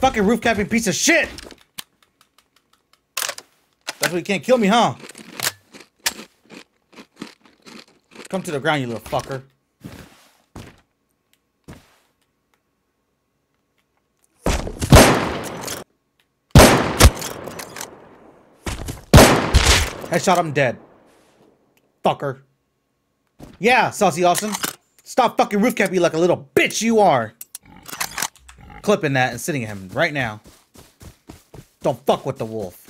Fucking roof capping piece of shit! That's why you can't kill me, huh? Come to the ground, you little fucker. Headshot, I'm dead. Fucker. Yeah, SaucyAusty. Stop fucking roof capping like a little bitch you are. Clipping that and sitting him right now. Don't fuck with the wolf.